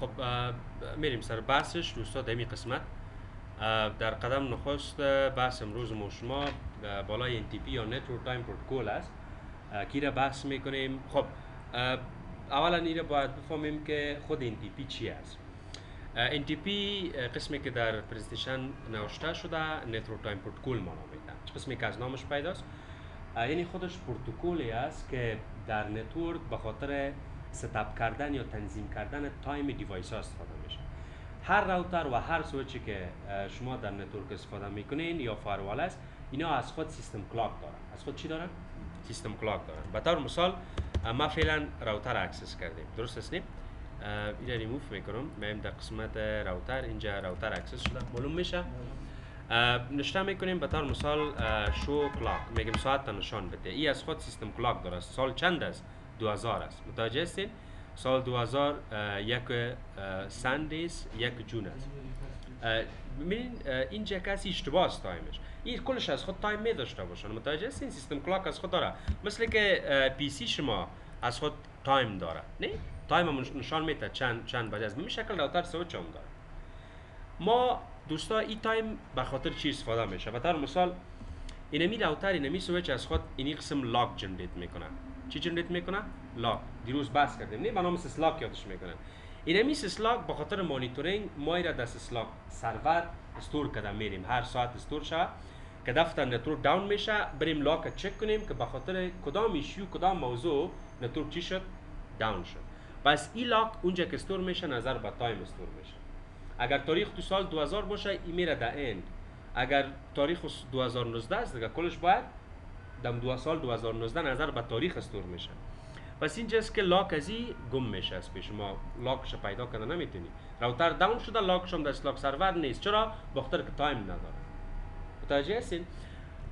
خب میریم سر بحثش. دوستا دمی قسمت در قدم نخست بحث امروز ما شما بالای NTP یا Network Time Protocol است. کی را بحث می‌کنیم؟ خب اولا این را باید بفهمیم که خود NTP چی است. NTP قسمی که در پرزنتیشن نوشته شده Network Time Protocol ما نامیده قسمی که از نامش پیداست. یعنی خودش پروتکلی است که در network به خاطر setup کردن یا تنظیم کردن time device ها استفاده میشه. هر router و هر سویچی که شما در network استفاده می‌کنین یا firewall است اینا از خود system clock دارن. از خود چی دارن؟ system clock دارن. به طور مثال ما فعلا router access کردیم. درست است اینو ریموف می‌کنم. میم در قسمت router. اینجا router access شده. معلوم میشه؟ نوشته می‌کنیم به طور مثال show clock. میگیم ساعت نشان بده. ای از خود system clock داره. سال چند است؟ 2000 است. متوجه هستین؟ سال 2000 یک سندیس یک June است. ببینین اینجا کسی اشتباه است time ش. این کلش از خود time می داشته باشن متوجه هستین؟ system clock از خود داره. مثل که PC شما از خود time داره. نه؟ time نشان میده چند چند بجه است. به شکل router switch هم داره. اما دوستا این time به خاطر چی استفاده میشه؟ به مثال اینمی router اینمی سویچ از خود اینی قسم log generate می‌کنه. چی می‌کنه log. دیروز بحث کردیم. نه به نام syslog یادش می‌کنن. اینمی syslog به خاطر مانیتورینگ ما را دست syslog server store کده میریم. هر ساعت store شه که دفتر network down میشه بریم log چک کنیم که به خاطر کدام issue کدام موضوع network چی شد؟ down شد. پس این log اونجا که store میشه نظر به time store میشه. اگر تاریخ تو سال 2000 باشه این میره در end اگر تاریخ 2019 است دیگه کلش باید دم دو سال 2019 نظر به تاریخ store میشه. پس اینجاست که log ازی گم میشه از پیش شما log ش پیدا کنه نمی‌تونی. router down شده log ش هم دست log server نیست. چرا؟ بخاطر که time نداره. متوجه هستین؟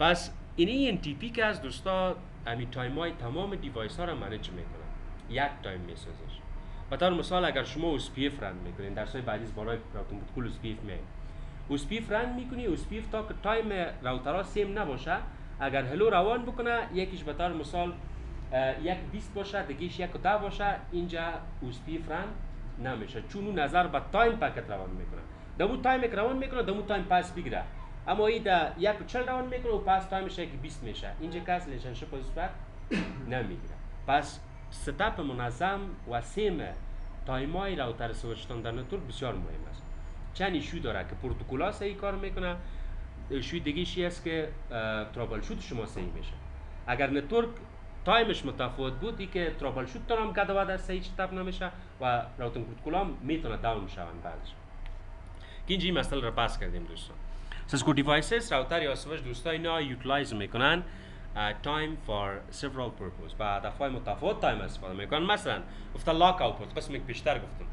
پس این NTP که از دوستا امی تایم های تمام دیوایس ها را منیج می‌کنه یک تایم میسازش. به طور مثال اگر شما اسپیف رن می‌کنین در سای بعدی بالای راوتر کل اسپیف می اسپیف رن می‌کنی اسپیف تا که تایم راوترها سیم نباشه اگر هلو روان بکنه یکیش به مثال یک 20 باشه دیگهش یک ده باشه اینجا اسپیف رن نمیشه. چون اون نظر به تایم پکت روان می‌کنه. دمو تایم روان می‌کنه دمو تایم پاس بگیره. اما ای دا یک چل روان می‌کنه و پاس تایمش یک 20 میشه. اینجا کس لیشنشپ از نمی‌گیره. پس ستاپ منظم و سیم تایمای راوتر سوچتان در نتورک بسیار مهم است. چند ایشو داره که پروتکولا صحیح کار می‌کنه. ایشو دیگه است که ترابل شوت شما صحیح میشه. اگر نتورک تایمش متفاوت بود ای که ترابل شوت تانم کده بعد از صحیح چطب نمیشه و راوتر پروتکولا می‌تونه داون شون بعدش. که اینجا این مسئله را بحث کردیم دوستان. Cisco devices router یا سوچ دوستا اینا utilize می‌کنن time for several purpose. با دفعه متفاوت time استفاده می‌کنن. مثلا گفته log output قسمی که بیشتر گفتم.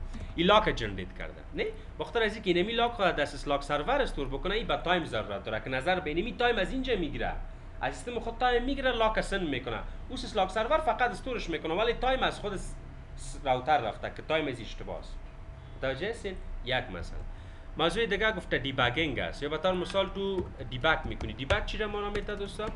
log generate کرده. نه؟ بخاطر از اینکه اینمی log دست log server store بکنه این با time ضرورت داره که نظر به اینمی time از اینجا می‌گیره. از سیستم خود time می‌گیره log send می‌کنه. او log server فقط store ش می‌کنه ولی time از خود router رفته که time از اشتباه است متوجه هستین؟ یک مثلا. موضوع دیگه گفته debugging است. یا به مثال تو debug می‌کنی. debug چی رو معنا میته دوستان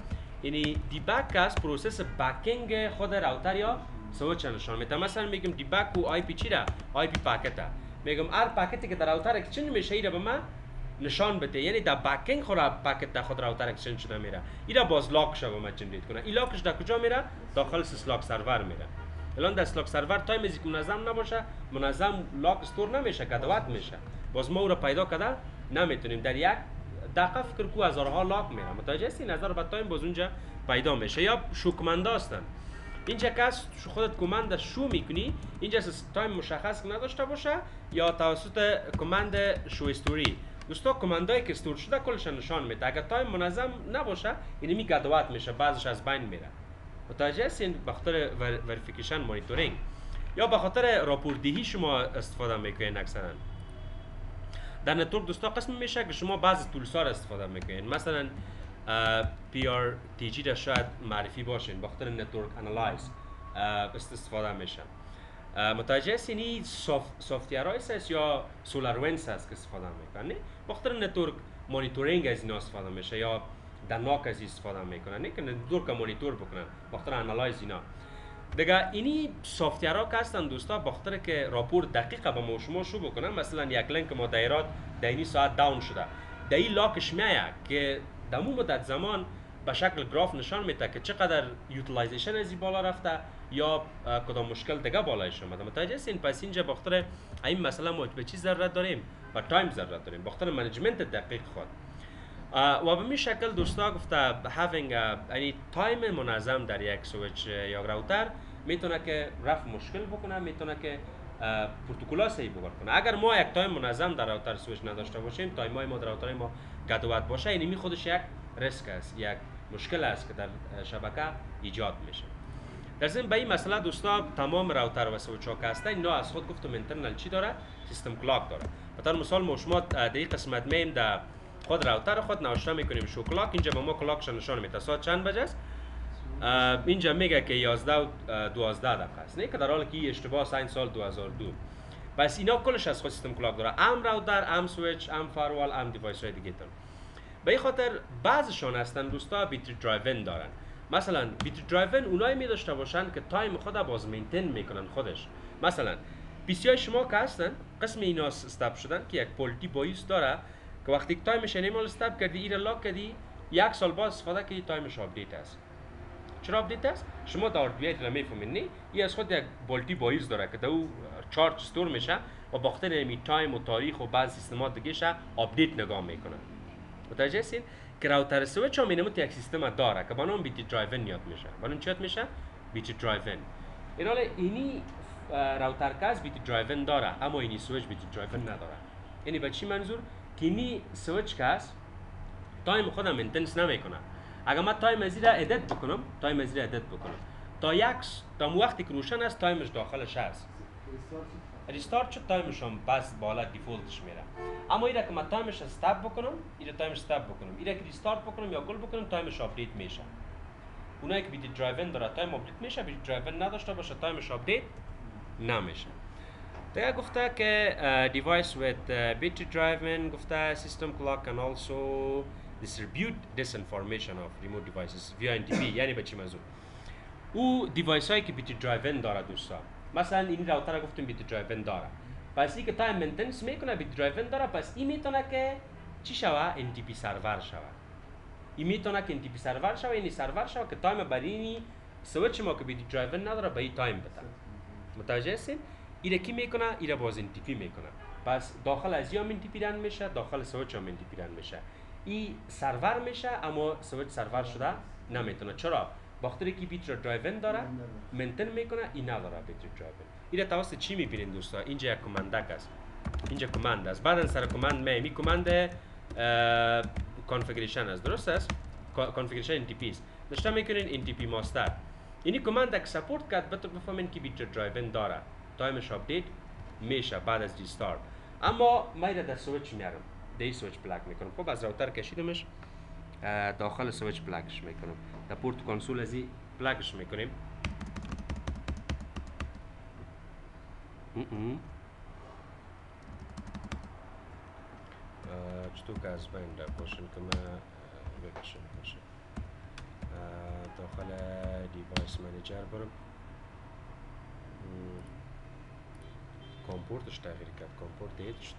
یعنی debug است process backing خود router یا سوچ نشان میده مثلا میگم debug و IP چی را؟ IP packet میگم هر packet ی که در router exchange میشه ایره به من نشان بده. یعنی در backing خود packet در خود router exchange شده میره. ایرا باز log شده به من generate کنه. این log ش در کجا میره؟ داخل syslog server میره. الان در syslog server time از منظم نباشه. منظم log store نمیشه کدوات میشه. باز ما او را پیدا کرده نمی‌تونیم. در یک دقیقه فکر کو هزارها log میره. متوجه هستی؟ نظر به time باز اونجا پیدا میشه. یا show command ه اینجا کس خودت command show می‌کنی اینجا time مشخص نداشته باشه یا توسط command show history. دوستا command ایی که store شده کلش نشان میده. اگر time منظم نباشه اینی می گدوات میشه بعضش از بین میره. متوجه هستین؟ به خاطر verification monitoring یا به خاطر راپور دهی شما استفاده می‌کنین اکثرا. در network دوستا قسم میشه که شما بعضی tools ها استفاده می‌کنین. مثلا PRTG را شاید معرفی باشین بخاطر network analyze استفاده میشه متوجه هستین software هست یا SolarWinds هست که استفاده می‌کنن بخاطر network monitoring از اینا استفاده میشه یا در NOC از استفاده می‌کنن نه که network monitor بکنن بخاطر analyze اینا. دیگه اینی software ها که هستن دوستا بخاطر که راپور دقیق به ما شما شو بکنن مثلا یک لینک ما د هرات در ساعت down شده. در این log ش میایه که در مدت زمان به شکل گراف نشان میده که چقدر utilization از بالا رفته یا کدام مشکل دیگه بالایش اومده متوجه هستین؟ پس اینجا بخاطر این مسئله ما به چی ضرورت داریم؟ و time ضرورت داریم. بخاطر management دقیق خود. و به می شکل دوستا گفته having یعنی time منظم در یک سویچ یا router می‌تونه که رفع مشکل بکنه می‌تونه که پروتکولا صحیح کار کنه. اگر ما یک time منظم در router switch نداشته باشیم time های ما در router ما گدوات باشه یعنی خودش یک ریسک است یک مشکل است که در شبکه ایجاد میشه. در ضمن به این مسئله دوستا تمام router و سویچ ها که هستن از خود گفتم internal چی داره؟ system clock داره. مثلا مثال ما شما در قسمت میم در خود router خود نوشته می‌کنیم show clock اینجا به ما clock ش نشان میده. ساعت چند بجه است؟ اینجا میگه که 11 و 12 دقیقه است. نه که در حالی که اشتباه سال 2002 پس اینا کلش از خود system clock داره. ام router ام سویچ ام firewall ام device های دیگه به این خاطر بعضشان هستن دوستا بیتری درایون دارن. مثلا بیتری درایون اونایی می داشته باشن که تایم خود باز مینتین می‌کنن خودش. مثلا های شما که هستن قسم اینا استاب شدن که یک پولتی بایوس داره که وقتی تایمش انیمال استاب کردی ایره لاک کردی یک سال بعد استفاده کردی تایمش آپدیت است چرا آپدیت است؟ شما در آردویت را می‌فهمید نه؟ این از خود یک بولتی بایوس داره که او چارج استور میشه و باخته نمی تایم و تاریخ و بعض سیستمات دیگه آپدیت نگاه می‌کنه. متوجه هستین؟ که router switch هم اینموت یک سیستم داره که با نام battery driven یاد میشه. با نام چی میشه؟ battery driven. این حال اینی router که اس battery driven داره اما اینی switch battery driven نداره. یعنی به چی منظور؟ که اینی switch که اس time خودم maintenance نمی‌کنه. اگر من time از را edit بکنم time از را edit بکنم. تا یک تا وقتی که روشن است time ش داخلش هست restart شد time ش هم بس بالا default ش میره. اما ایره که من time ش setup بکنم ایره time ش setup بکنم. ایره که restart بکنم یا گل بکنم time ش update میشه. اونایی که battery driven داره time update میشه. battery driven نداشته باشه time ش update نمیشه. دیگه گفته که device with battery driven گفته system clock can also distribute this information of remote devices via NTP یعنی به چی منظور؟ او device هایی که battery driven داره دوستان مثلا این router گفتیم battery driven داره. پس این که time maintenance می‌کنه battery driven داره. پس این می‌تونه که چی شوه؟ NTP server شوه. این می‌تونه که NTP server شوه. یعنی سرور شوه که time برینی سویچ ما که battery driven نداره به این time بده. متوجه هستین؟ ایره کی می‌کنه؟ ایره باز NTP می‌کنه. پس داخل از یا NTP run میشه داخل سویچ هم NTP run میشه. این سرور میشه اما switch server شده نمی‌تونه. چرا؟ بخاطری که battery driven داره maintain می‌کنه این نداره battery driven. این توسط چی می‌بینین دوستا اینجا یک command ک است. اینجا command است. بعدا سر command می می command configuration است. درست است؟ configuration NTP است. نوشته می‌کنین NTP master اینی command اگه support کرد بتر بفهمین که battery driven داره. time ش update میشه. بعد از restart اما میره در سویچ میارم دی switch plug می‌کنم. خب از router کشیدمش داخل switch plug ش می‌کنم. در port console ازی plug ش می‌کنیم. چطور که از بین در که ما بکشم باشه داخل device manager برم. کامپورتش تغییر کرد. کامپورت ایتش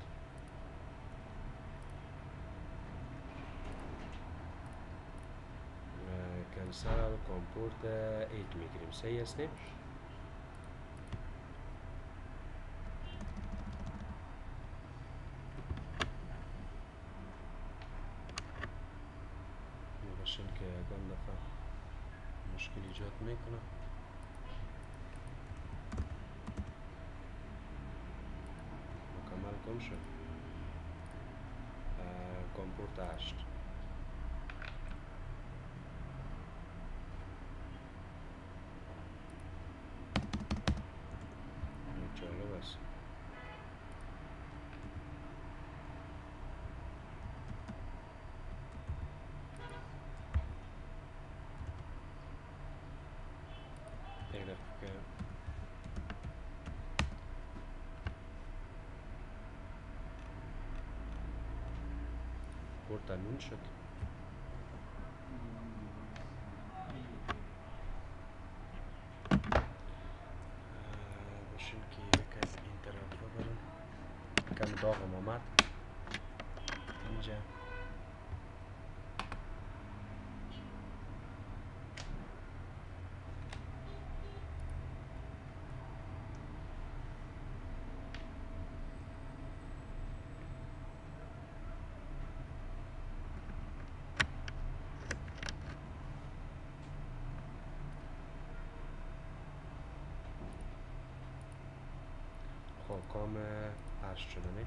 کامپورت 8 می‌گیریم صحیح هستیم باشین که یکان دفعه مشکل ایجاد می‌کنه مکمل کن شد کامپورت 8 جالب است یک دقیقه پورت تموم شد داغم آمد اینجا خب کام هشت شده نه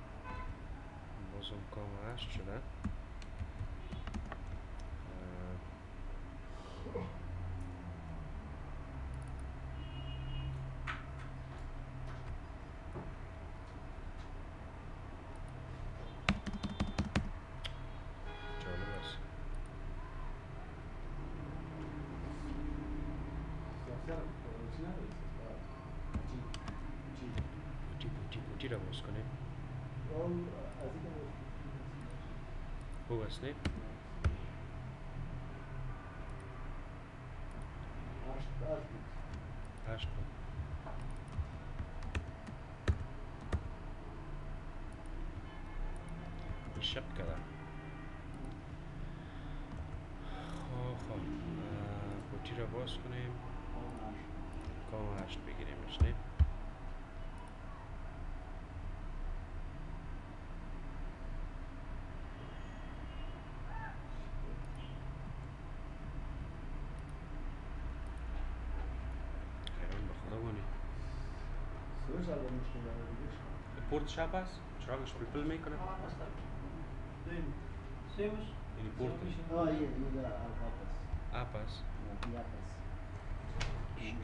بازم کام پوتی را باز کنیم خوب است پورت شب است چراغش پلپل میکنه یعنی پورت اپ است اه،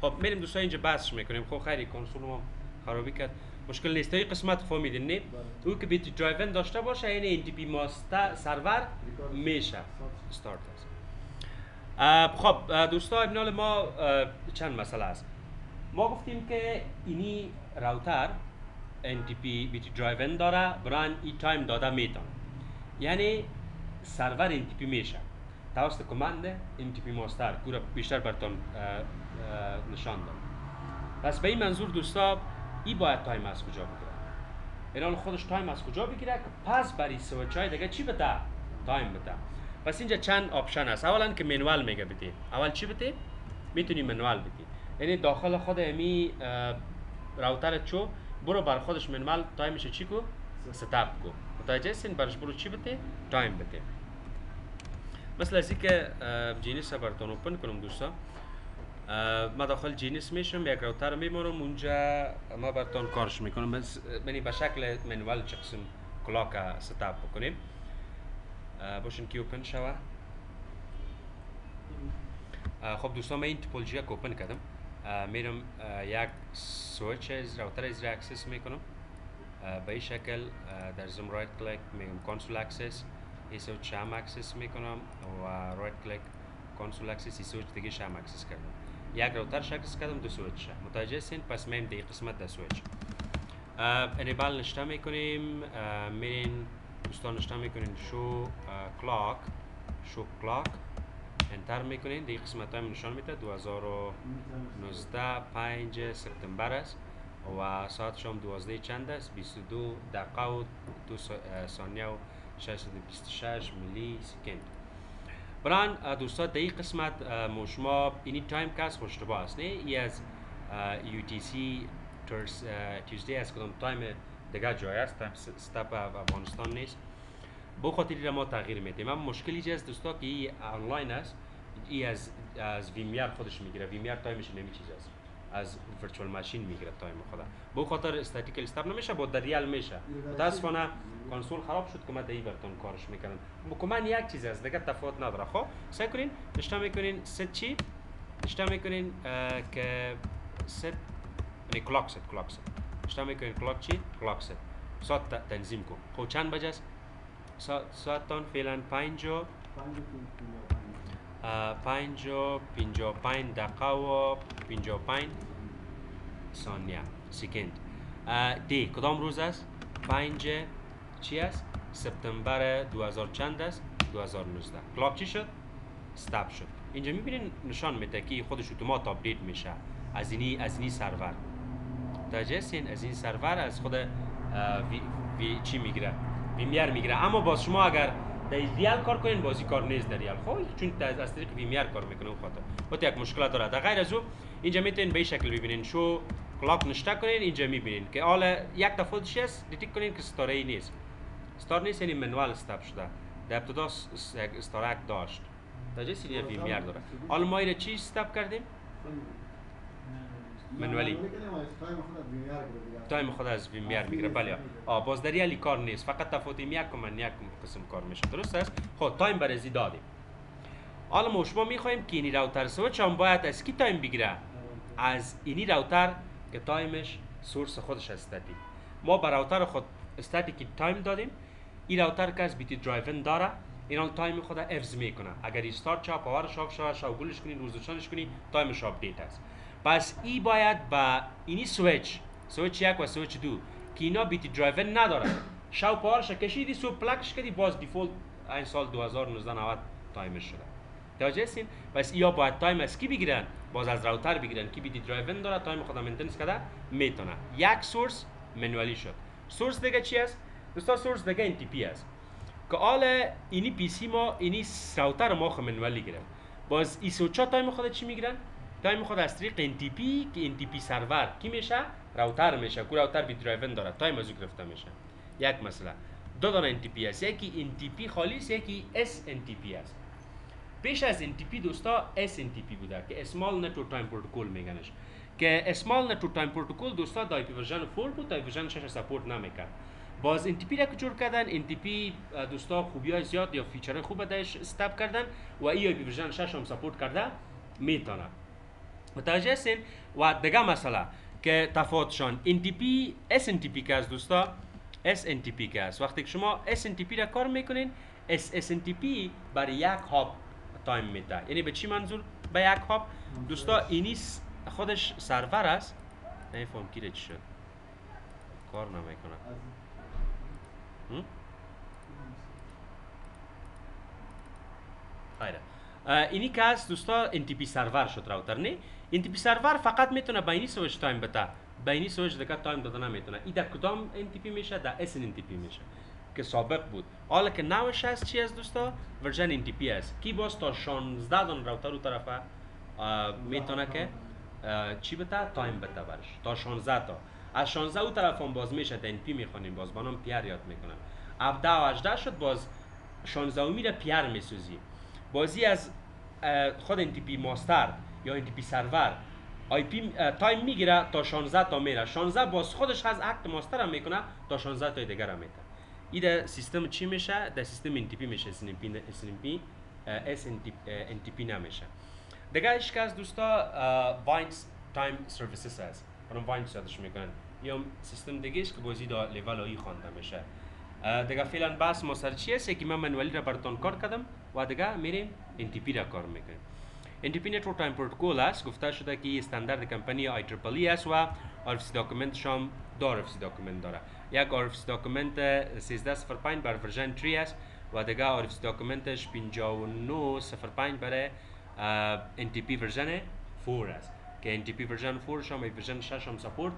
خب میریم دوستان اینجا بحثش می‌کنیم. خب خیلی کنسول ما خرابی کرد. مشکل نیست. این قسمت فهمیدین نه؟ او که battery driven داشته باشه یعنی NTP master server میشه. درست است اه، خب اه، دوستان ابنال ما چند مسئله است؟ ما گفتیم که اینی router NTP battery driven داره بران ای time داده میتون یعنی server NTP میشه. توسط command NTP master که بیشتر اه، نشان داد. پس به این منظور دوستا ای باید time از کجا بگیره؟ ایران خودش time از کجا بگیره که پس برای سویچ های دیگه چی بده؟ time بده. پس اینجا چند option هست اولا که manual میگه بده اول چی بده می‌تونی manual بدی. یعنی داخل خود امی router چو برو بر خودش manual time ش چی کو؟ setup کو. متوجه هستین؟ برش برو چی بده time بده مثل از که GNS براتون open کنم دوستا. ما داخل GNS میشم یک router میمونم. اونجا ما براتون کارش می‌کنم. یعنی به شکل manual چه قسم clock setup بکنیم. باشین open شوه خب دوستان من این topology که open کردم میرم یک سویچ از router از را access میکنم به این شکل در زم right click میگم console access این سویچ هم access میکنم و right click console access این سویچ دیگه هم access کردم یک router access کردم دو سویچ متوجه هستین پس میم دی قسمت در switch enable نشته میکنیم میرین دوستان نشته می‌کنین show clock show clock enter می‌کنین دیگه قسمت های نشان میده 2019 5 سپتامبر است و ساعت شام 12 چند است؟ 22 دقیقه و دو ثانیه و 626 میلی سکند. بران دوستا در این قسمت ما شما اینی تایم کاست خوشتبا است نه؟ ای از سی تیوزدی از کدام تایم دیگه جای است تایم ستاپ افغانستان نیست. بو خاطری ما تغییر میدیم. اما مشکلی است دوستا که ای آنلاین است ای از از ویمیار خودش می‌گیره. ویمیار تایمش نمی چیز است از virtual machine می‌گیره time خوده. بو خاطر statically setup نمیشه با در real میشه. متاسفانه کنسول خراب شد که من دی برتون کارش می‌کنم من یک چیز است دیگه تفاوت نداره. خب سعی کنین اشتا می‌کنین. ست چی؟ اشتا می‌کنین که ست یعنی clock set clock set اشتا می‌کنین clock چی؟ clock set ساعت تنظیم کن. خب چند بجه است؟ ساعت تان فعلا پنج و پنج و پنج و پنج دقیقه و پنج و پنج ثانیه. second. دی کدام روز است؟ پنج چی است؟ سپتامبر 2000 چند است؟ 2019 clock چی شد؟ setup شد. اینجا می‌بینین نشان میده که خودش اتومات update میشه. از اینی از اینی سرور. توجه از این سرور از خود وی, وی چی می‌گیره؟ VMware می‌گیره. اما باز شما اگر در real کار کنین بازی کار نیست در real خب چون از طریق VMware کار می‌کنه اون خاطر. یک مشکلات داره در غیر از او اینجا می‌تونین به شکل ببینین. show clock نشته کنین اینجا می‌بینین که حالا یک تفاوتش است دقت کنین که ستاره ای نیست. ستاره نیست یعنی manual setup شده. در ابتدا ستاره داشت. جای سینیه VMware داره. حالا ما چی setup کردیم؟ manually time خود از VMware می‌گیره. بله. باز در علی کار نیست. فقط تفاوت یک من یک قسم کار میشه. درست است؟ خب تایم برای دادیم. حالا ما شما می‌خوایم که اینی راوتر سویچ هم باید از کی تایم بگیره؟ از اینی راوتر که تایمش سورس خودش استاتی ما بر راوتر خود که تایم دادیم این راوتر که از بیتی درایون داره این تایم خود افز می‌کنه. اگر استارت چا پاورش آف شاگولش کنی روزشانش کنی تایمش آپدیت است. پس ای باید با اینی سویچ سویچ یک و سویچ دو که اینا بیتی درایون نداره شو پارش کشیدی سو پلکش کردی باز دیفولت این سال 2019 90 تایمش شده. توجه هستین؟ پس یا باید تایم از کی بگیرن؟ باز از راوتر بگیرن. که بیتی درایون داره تایم خودم مینتینس کرده می‌تونه. یک سورس منوالی شد. سورس دیگه چی است؟ دوستا سورس دیگه این تی پی است. که آل اینی پی سی ما اینی راوتر ما خو منوالی گیرن باز ای switch ا time خود چی می‌گیرن؟ time خود از طریق NTP که NTP server کی میشه؟ router میشه. کو router battery driven داره؟ time از گرفته میشه. یک مسئله. دو دانه NTP است یکی NTP خالیس یکی SNTP است پیش از NTP دوستا SNTP بوده که small network time protocol میگنش. که small network time protocol دوستا دای version 4 بود دای version 6 support نمی‌کرد. باز NTP را که جور کردن NTP دوستا خوبی های زیاد یا feature خوب داشت setup کردن و IP version 6 هم support کرده می‌تونه. متوجه هستین؟ و دیگه مسئله که تفاوتشان NTP SNTP که از دوستا SNTP که است. وقتی که شما SNTP را کار می‌کنین SNTP برای یک hub time میده. یعنی به چی منظور به یک hub؟ دوستا اینی خودش سرور است. نمیفهم کی چی شد. کار نمی‌کنه. خیره. اینی که هست دوستا NTP server شد router نه؟ NTP server فقط می‌تونه بینی switch time بده بینی سویچ دیگه time داده نمی‌تونه این در کدام NTP میشه در SNTP میشه که سابق بود. حالا که نوش هست چی است دوستا؟ version NTP است کی باز تا 16 دان router رو طرفه می‌تونه که چی بده time بده برش. تا 16 تا. از 16 او طرف هم باز میشه NTP می‌خونیم. باز بنام peer یاد می‌کنم. 17 و 18 شد باز 16 میره میسوزی بازی از خود NTP master. یا NTP server IP time می‌گیره تا 16 تا میره. 16 باز خودش از act master هم می‌کنه تا 16 تا دیگر هم میده. این سیستم چی میشه؟ در سیستم NTP میشه. SNMP SNMP SNTP نمیشه دیگه اشک از دوستا VINES time services هست. اونم VINES یادش می‌کنن. یا سیستم دیگه که بازی دا لیول ای خوانده میشه. دیگه فعلا بس ما سر چی است که من منوالی را براتون کار کردم و دیگه میریم NTP را کار می‌کنیم. Time Protocol است گفته شده که استاندارد کمپانی IEEE است و RFC document هم دو RFC document داره. یک RFC document 1305 بر version 3 است و دیگه RFC document ش 5905 برای NTP version 4 است. که NTP version 4 شما version 6 هم support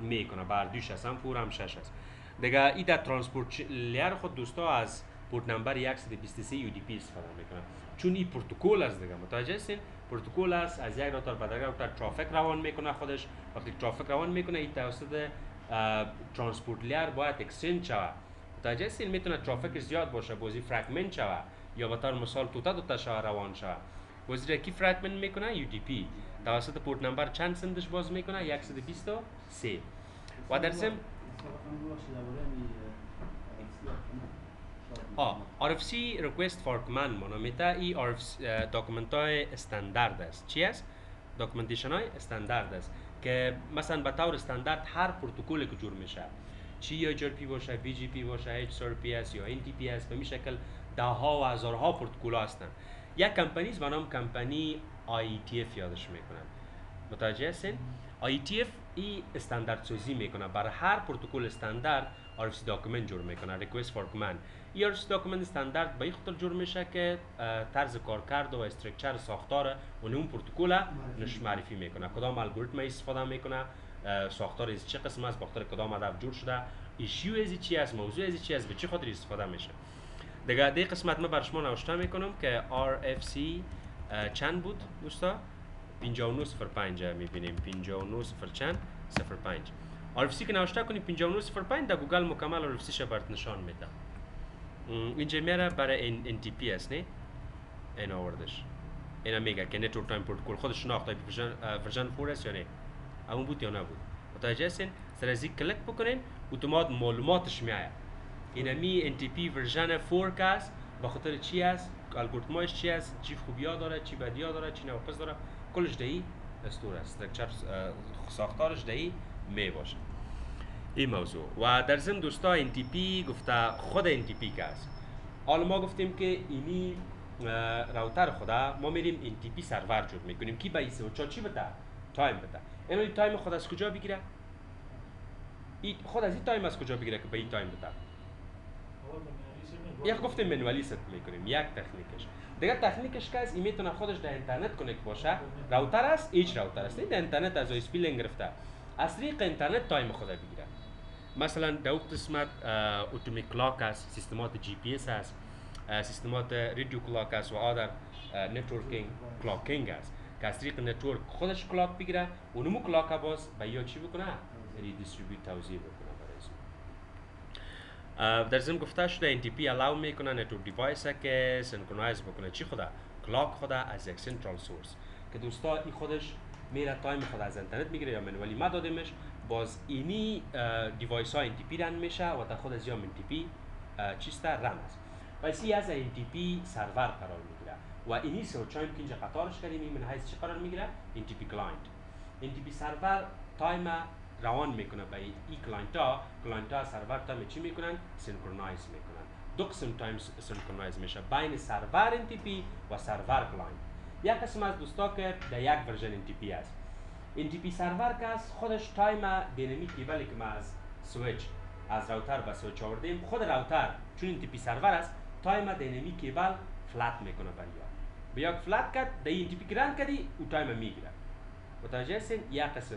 می‌کنه. بر دوش هم 4 هم 6 است. دیگه ای در transport layer خود دوستا از port number 123 UDP استفاده می‌کنن چون این پروتکل است دیگه متوجه هستین پروتکل است از یک router به دیگر router ترافیک روان می‌کنه خودش وقتی ترافیک روان می‌کنه این توسط transport layer باید exchange شود متوجه هستین می‌تونه ترافیک زیاد باشه بازی fragment شود یا به طور مثال توتا دوتا شود روان شود بازی کی fragment می‌کنه UDP توسط port number چند send ش باز می‌کنه 123 و در ضمن آه RFC request for command مانامیتا ای RFC document های استاندارد است. چی است؟ documentation های استاندارد است که مثلا به طور استاندارد هر پروتکلی که جور میشه چی یا جرپی باشه وی جی پی باشه اچ سر پی اس یا ان تی پی اس به این شکل ده ها و هزارها پروتکل هستن. یک کمپانی به نام کمپانی IETF یادش می‌کنن متوجه هستین؟ IETF ای استاندارد سازی می‌کنه. برای هر پروتکل استاندارد RFC document جور می‌کنه. request for command ای RFC document استاندارد به این خاطر جور میشه که طرز کارکرد و structure ساختار اون اون پروتکل نش معرفی می‌کنه. کدام الگوریتم استفاده می‌کنه؟ ساختار از چه قسم است؟ بخاطر کدام هدف جور شده؟ issue از چی است؟ موضوع از چی است؟ به چه خاطر استفاده میشه؟ دیگه دی قسمت ما بر شما نوشته می‌کنم که RFC چند بود دوستا؟ 5905 می‌بینیم 59 چند 05 RFC که نوشته کنیم 5905 در گوگل مکمل RFC برات نشان میده اینجا میره برای NTP است نه این آوردش اینا میگه که network time protocol خودش شناخته version version 4 است یا نه اون بود یا نبود متوجه هستین سر از کلیک بکنین اتومات معلوماتش میاد اینا می NTP version 4 کاست به خاطر چی است الگوریتمش چی است چی خوبیا داره چی بدیا داره چی نواقص داره کلش دهی استور است. structure ساختارش دهی می باشه این موضوع. و در ضمن دوستا NTP گفته خود NTP که است. حالا ما گفتیم که اینی router خدا ما میریم NTP server جور می‌کنیم. کی به و چی بده؟ time بده. اینو time خود از کجا بگیره؟ خود از این time از کجا بگیره که به این time بده؟ یک گفتیم منوالی ست می‌کنیم. یک تکنیکش. دیگه تکنیکش که این می‌تونه خودش در اینترنت connect باشه. router است edge router است. در اینترنت از ISP گرفته. از طریق اینترنت time خود بگیره. مثلا در قسمت atomic clock است سیستمات جی پی اس است سیستمات radio clock است و other networking clocking است. که از طریق network خودش clock بگیره اونمو clock باز به یا چی بکنه؟ redistribute توزیع در ضمن گفته شده NTP allow می‌کنه network device که synchronize بکنه. چی خدا؟ clock خدا از یک central source که دوستا این خودش میره time خود از اینترنت می‌گیره یا منوالی ما دادیمش. باز اینی device ها NTP run میشه و تا خود از یا NTP چیستا run است. پس این از NTP server قرار می‌گیره. و اینی سو چایم که اینجا قطارش کردیم این من چی قرار می‌گیره؟ NTP client NTP server time روان می‌کنه به ای client ها client ها سرور تا چی می‌کنن؟ synchronize می‌کنن. دو قسم time synchronize میشه بین server NTP و server client. یک قسم از دوستا که در یک version NTP است. NTP server که است خودش time dynamic ی ولی که ما از سویچ از router به سویچ آوردیم خود router چون NTP server است time dynamic کیبل flood می‌کنه بریا به یک flood کرد در NTP run کردی او time می‌گیره. متوجه هستین؟ یک قسم.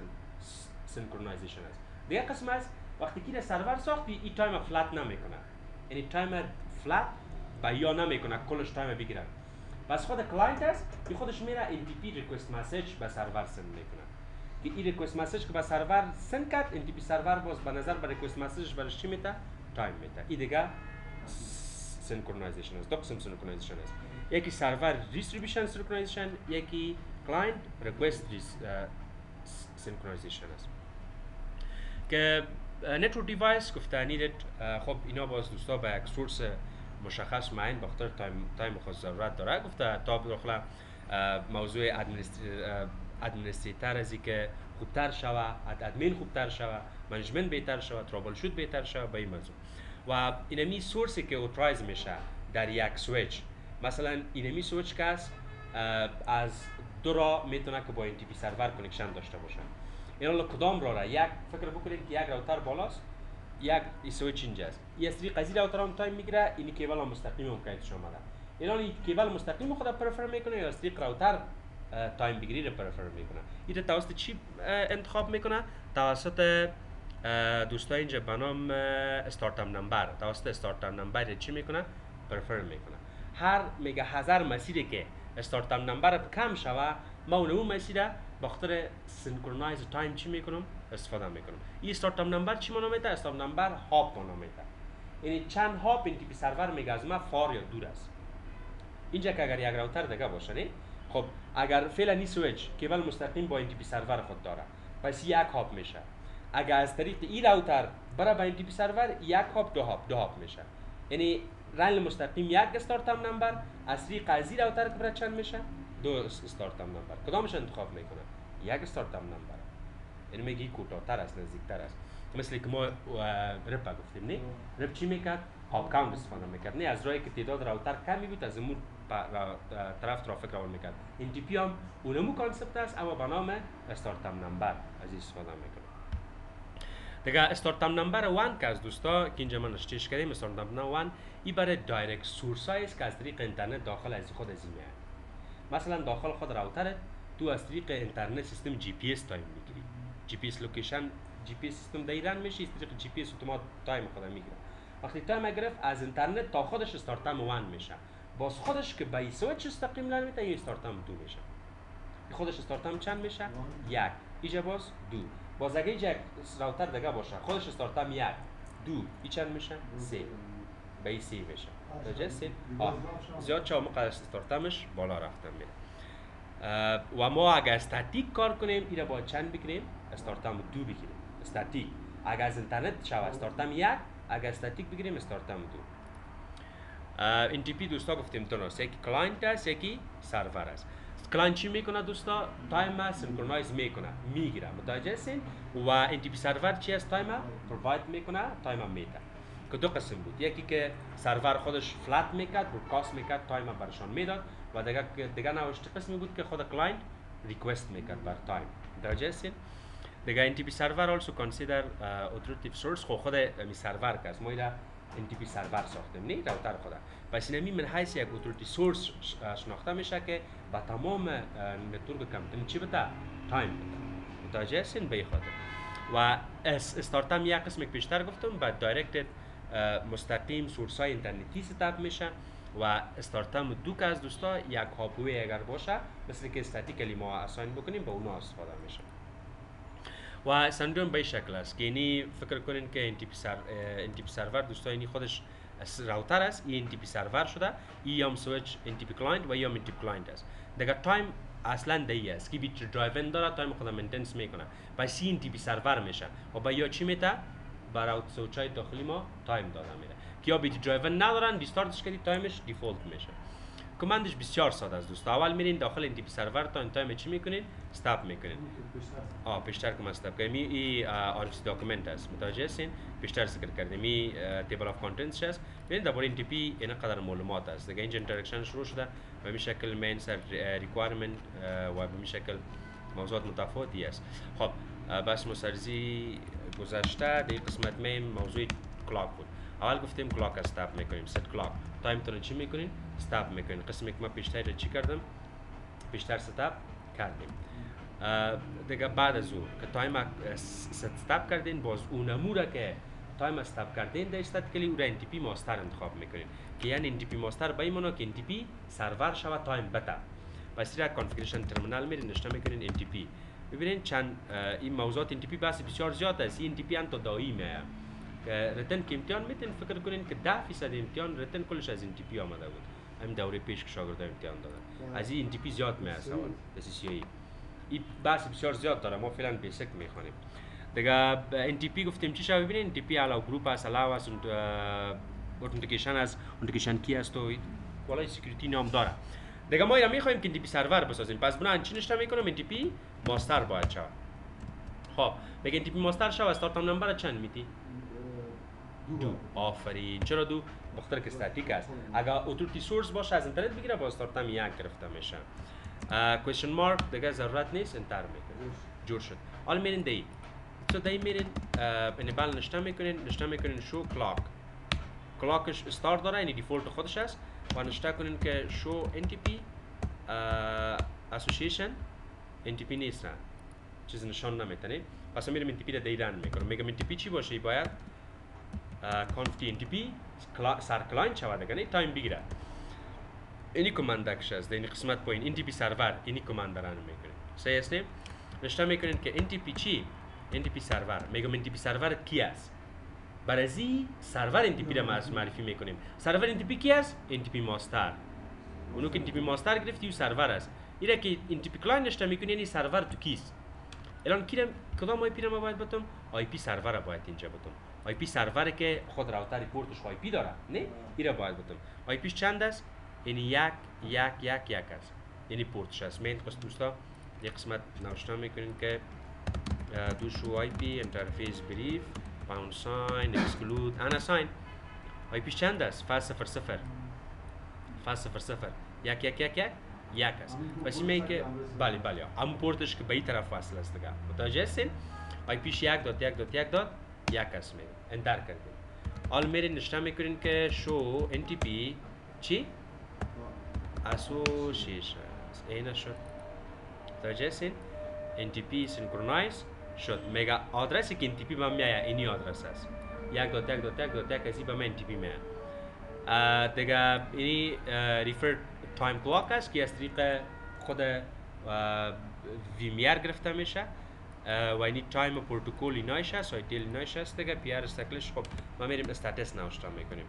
synchronization است. دیگه قسم است وقتی که سرور ساختی این time flood نمی‌کنه. یعنی time flood با یا نمی‌کنه کلش time بگیره پس خود client است که خودش میره NTP request message به server send می‌کنه. که این ریکوست مسیج که به سرور سند کرد NTP server باز به نظر به request message برش چی میته time میته این دیگه synchronization است. دو قسم synchronization است. یکی server distribution synchronization یکی client request synchronization است که نتورک دیوایس گفته نیدت خب اینا باز دوستا به یک سورس مشخص معین بخاطر تایم تایم خود ضرورت داره. گفته تا بداخله موضوع ادمنستریتر از که خوبتر شوه ادمین خوبتر شوه منیجمنت بهتر شوه ترابل شوت بهتر شوه به این موضوع. و اینمی سورسی که اوترایز میشه در یک سویچ مثلا اینمی سویچ که از دو را می‌تونه که با این تی سرور کنکشن داشته باشه. این کدام را را؟ یک فکر بکنید که یک router بالاست یک سویچ اینجا است. این از طریق قضیه router هم time می‌گیره اینی کیبل هم مستقیم هم کایتش آمده الان این کیبل مستقیم خود prefer می‌کنه یا از router time بگیری رو prefer می‌کنه. این توسط چی انتخاب می‌کنه؟ توسط دوستای اینجا به نام stratum number توسط stratum number چی می‌کنه؟ prefer می‌کنه. هر میگه هزار مسیری که stratum number کم شوه. ما اون اون مسیر به خاطر synchronize time چی می‌کنم؟ استفاده می‌کنم. این stratum number چی منو میده stratum number hop منو میده یعنی چند hop NTP server میگه؟ از ما far یا دور است. اینجا که اگر یک router دیگه باشه نه؟ خب اگر فعلا این سویچ کیبل مستقیم با NTP server خود داره. پس یک hop میشه. اگر از طریق این router برای با NTP server یک hop دو hop دو hop میشه. یعنی رنگ مستقیم یک stratum number از این router که برای چند میشه؟ دو s- stratum number. کدامش انتخاب می‌کنه یک stratum number. یعنی میگی کوتاه‌تر است نزدیکتر است. مثل که ما RIP گفتیم نه؟ RIP چی می‌کرد؟ hop count استفاده می‌کرد. نه از راهی که تعداد router کمی بود از اه، طرف traffic روان می‌کرد. NTP هم اونمو concept است اما به نام stratum number از این استفاده می‌کنه. دیگه stratum number one که از دوستا که اینجا من اشتیش کردیم stratum number one این برای direct source است که از طریق اینترنت داخل از خود از میاد. مثلا داخل خود router تو از طریق اینترنت سیستم GPS time می‌گیری. جی پی اس لوکیشن جی پی اس سیستم دیران میشه از طریق جی پی اس اتومات time خود می‌گیره وقتی time گرفت از اینترنت تا خودش stratum one میشه. باز خودش که به سویچ استقیم لان میته این stratum دو میشه. خودش stratum چند میشه؟ یک. اینجا باز دو. باز اگه اینجا یک router دیگه باشه خودش stratum یک. دو. این چند میشه؟ سه. سه میشه؟ آه. زیاد چه موقع stratum ش بالا رفتن میره و ما اگر استاتیک کار کنیم این را باید چند بگیریم؟ stratum دو بگیریم. استاتیک. اگر از اینترنت شوه stratum یک. اگر استاتیک بگیریم stratum دو. NTP دوستا گفتیم تو است یکی client است یکی سرور است. client چی می‌کنه دوستا؟ time synchronize می‌کنه می‌گیره. متوجه هستین؟ و NTP server چی است؟ time provide می‌کنه time میده. که دو قسم بود. یکی که سرور خودش flood می‌کرد broadcast می‌کرد time برشان می‌داد. و دیگه دیگه نوشت قسمی بود که خود client request می‌کرد بر time متوجه هستین دیگه NTP server also consider uh, authoritative source. خو خود امی سرور است. ما اینا NTP server ساختیم. نه router خدا پس اینمی من حیث یک source ش- شناخته میشه که با تمام نتورک کمپنی چی بتا تایم بتا متوجه هستین به این خاطر و اس استارتم یک قسم پیشتر گفتم بعد دایرکت مستقیم سورس های اینترنتی ستاپ میشه و استارتم دو که از دوستا یک هاپوی اگر باشه مثل که استاتیکلی ما اساین بکنیم به اونا استفاده میشه. و سندروم به شکل است که یعنی فکر کنین که این تیپی سر این تیپی سرور دوستا یعنی خودش راوتر است این تیپی سرور شده این هم سویچ این تیپی کلاینت و این هم کلاینت است. دیگه تایم اصلا دی است که بیت درایون داره تایم خودم مینتینس می‌کنه. پس این تیپی سرور میشه. و با یا چی میته بر راوت سویچ های داخلی ما تایم داده میره. که یا بیت درایون ندارن دیستارتش کردی تایمش دیفولت میشه. کماندش بسیار ساده است دوست. اول میرین داخل این تیپی سرور تا این تایم چی می‌کنین؟ استاپ می‌کنین. آه بیشتر که مستب کردیم این ای آرچ داکومنت است متوجه هستین؟ بیشتر ذکر کردیم این تیبل آف کانتنتس هست. ببینید درباره این تیپی این قدر معلومات است دیگه اینجا اینتراکشن شروع شده. و به شکل مین سر ریکوایرمنت و به شکل موضوعات متفاوتی است خب بس مسرزی گذشته در قسمت میم موضوع کلاک بود. اول گفتیم کلاک استاپ می‌کنیم. ست کلاک تایم تون چی می‌کنین؟ استاپ می‌کنین. قسمی که ما پیشتر چی کردم؟ پیشتر setup کردیم. دیگه بعد از او که time setup کردین باز اون امور که time setup کردین در statically او را NTP master انتخاب می‌کنین. که یعنی NTP master به این که NTP server شوه time بتا پس را configuration terminal میرین نشته می‌کنین NTP ببینین چند این موضوعات NTP بس بسیار زیاد است. این NTP انتا دائیمه که written که امتحان میتین فکر کنین که ده فیصد امتحان written کلش از NTP آمده بود. همین دوره پیش که شاگرد امتحان دادن. از این NTP زیاد می است اول SCCA این بحث بسیار زیاد داره. ما فعلا بیسک می‌خوانیم. دیگه NTP گفتیم چی شو ببینین؟ NTP علاوه گروپ است علاوه از اونتیکیشن از اونتیکیشن کی است و کالای سکیوریتی نام داره. دیگه ما اینا می‌خوایم که NTP سرور بسازیم. پس بنا چی نشته می‌کنم NTP ماستر باید شود خب بگه NTP ماستر شو استارتم نمبر چند میتی دو. آفرین. چرا دو؟ بخاطر که استاتیک است. اگر authority source باشه از اینترنت بگیره با stratum یک گرفته میشه question mark دیگه ضرورت نیست enter می‌کنه. جور شد. حالا میرین دی. تو دی میرین enable نشته می‌کنین نشته می‌کنین show clock clock ش star داره یعنی default خودش است. و نشته کنین که show NTP association NTP نیست چیز نشان نمیتنه پس میرم NTP را دیران می‌کنم میگم NTP چی باشه باید کانفتی NTP سر کلاین شود کنه تایم بگیره اینی کماندکش است این قسمت پایین NTP سرور اینی کماند ران می‌کنه صحیح است نشته می‌کنین که NTP چی NTP سرور میگم NTP سرور کی است برای سرور NTP را معرفی می‌کنیم سرور NTP کی است NTP ماستر اونو که NTP ماستر گرفتی و سرور است ایره که NTP client نشته می‌کنه یعنی سرور تو کیست الان کیرم کدام IP را باید بتم IP سرور باید اینجا بتم IP سرور که خود router port ش IP داره نه؟ ایره باید بتم IP ش چند است؟ یعنی یک یک یک یک است. یعنی پورتش است. من قسم دوستا یک قسمت نوشته می‌کنین که do show IP interface brief pound sign exclude unassigned IP ش چند است؟ fast صفر صفر. fast صفر صفر. یک یک یک یک. یک است پس این که بله بله هم پورتش که به این طرف وصل است دیگه متوجه هستین IP ش یک dot یک dot یک dot یک است می enter کردیم حال میرین نشته می‌کنین که show NTP چی؟ associations اینا شد متوجه هستین NTP synchronize شد میگه آدرسی که NTP به میایه اینی آدرس است یک دات یک دات یک دات یک کسی به من NTP میایه دیگه اینی ریفر تایم کلاک است که از طریق خود ویمیر گرفته میشه. و اینی تایم پروتکل اینایش است سایتیل اینایش است دیگه. پی استکلش خب ما میریم استاتس نوشته می‌کنیم.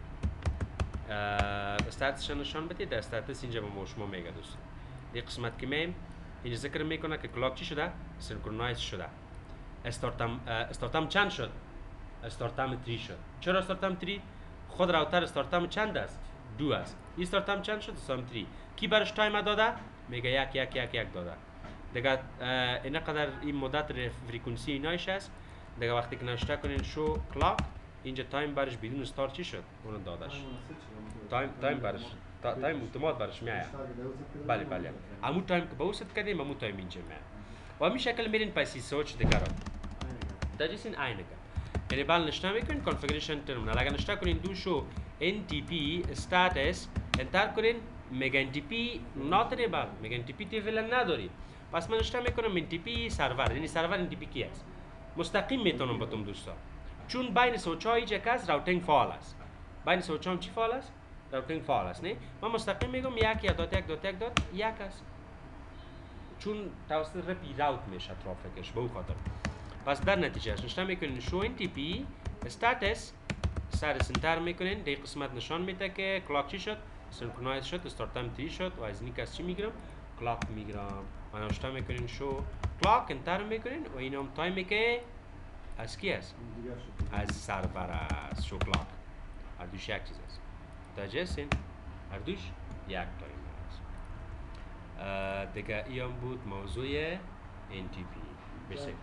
استاتس نشان بدید استاتس اینجا به شما میگه دوست این قسمت که میم اینجا ذکر می‌کنه که کلاک چی شده؟ synchronize شده. stratum stratum چند شد؟ stratum 3 شد. چرا stratum 3 خود router stratum چند است؟ دو است. این stratum چند شد؟ stratum 3 کی برش time داده؟ میگه یک یک یک یک داده. دیگه این قدر این مدت frequency اینایش است. دیگه وقتی که نشته کنین show clock اینجا time برش بدون star چی شد؟ اون دادش time time برش. time اتومات برش میایه بله بله. امو تایم که بوست کردیم امو تایم اینجا میایه و همین شکل میرین پسی سوچ دیگه رو. در جسین اینه که. یعنی بال نشته می‌کنین کنفیگریشن ترمینال اگر نشته کنین دو شو NTP status انتر کنین میگه NTP enable میگه NTP تیفیل نداری پس من نشته می‌کنم NTP سرور یعنی سرور NTP کی است مستقیم می‌تونم باتم دوستا چون بین سوچا هیچ یک است راوتینگ فعال است بین سوچا هم چی فعال است routing فعال است نه من مستقیم میگم یک یا dot یک dot یک dot یک است چون توسط RIP route میشه ترافیکش به اون خاطر پس در نتیجه نشته می‌کنین show NTP status enter می‌کنین دی قسمت نشان میده که clock چی شد؟ synchronize شد stratum 3 شد و از این کس چی می‌گیرم؟ clock می‌گیرم. و نوشته می‌کنین show. clock enter می‌کنین و این هم time ی که از کی است؟ از سرور است. show clock هر دوش یک چیز است. متوجه هستین هر دوش یک time است. دیگه ای هم بود موضوع NTP بسیار.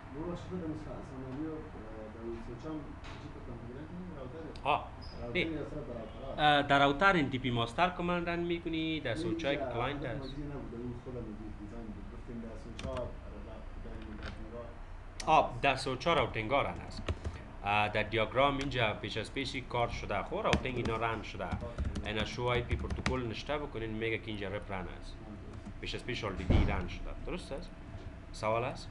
ها در router NTP master command run می‌کنی در switch ای client هست. آب در switch ا routing ها run است در دیاگرام اینجا پیش از پیشی کار شده. خور routing اینا run شده. اینا show IP protocol نشته بکنین میگه که اینجا RIP run است پیش از پیش already run شده. درست است؟ سوال است؟